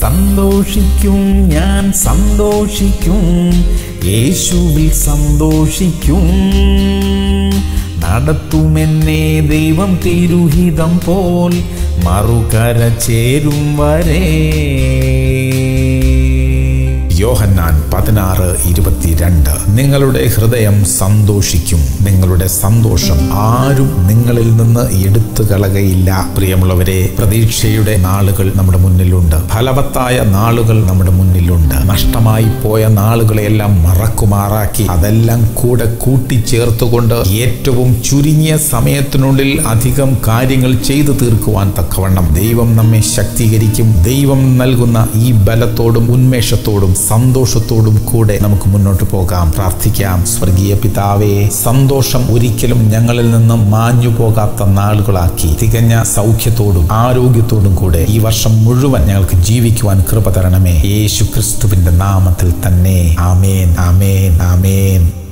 സന്തോഷിക്കും ഞാൻ സന്തോഷിക്കും യേശുവിൽ സന്തോഷിക്കും. നടത്തുമെന്നെ ദൈവം തിരുഹിതം പോൽ മറുകര ചേരും വരെ. പതിനാറ് ഇരുപത്തിരണ്ട്. നിങ്ങളുടെ ഹൃദയം സന്തോഷിക്കും. നിങ്ങളുടെ സന്തോഷം ആരും നിങ്ങളിൽ നിന്ന് എടുത്തു കളകയില്ല പ്രിയമുള്ളവരെ പ്രതീക്ഷയുടെ നാളുകൾ നമ്മുടെ മുന്നിലുണ്ട്. ഫലവത്തായ നാളുകൾ നമ്മുടെ മുന്നിലുണ്ട്. നഷ്ടമായി പോയ നാളുകളെല്ലാം മറക്കുമാറാക്കി അതെല്ലാം കൂടെ കൂട്ടിച്ചേർത്തുകൊണ്ട് ഏറ്റവും ചുരുങ്ങിയ സമയത്തിനുള്ളിൽ അധികം കാര്യങ്ങൾ ചെയ്തു തീർക്കുവാൻ തക്കവണ്ണം ദൈവം നമ്മെ ശക്തീകരിക്കും. ദൈവം നൽകുന്ന ഈ ബലത്തോടും ഉന്മേഷത്തോടും സന്തോഷത്തോടും കൂടെ നമുക്ക് മുന്നോട്ട് പോകാം. പ്രാർത്ഥിക്കാം. സ്വർഗീയ പിതാവേ സന്തോഷം ഒരിക്കലും ഞങ്ങളിൽ നിന്നും മാഞ്ഞു പോകാത്ത നാളുകളാക്കി. തികഞ്ഞ സൗഖ്യത്തോടും ആരോഗ്യത്തോടും കൂടെ ഈ വർഷം മുഴുവൻ ഞങ്ങൾക്ക് ജീവിക്കുവാൻ കൃപ തരണമേ. യേശു ക്രിസ്തുവിന്റെ നാമത്തിൽ തന്നെ. ആമേൻ ആമേൻ ആമേൻ.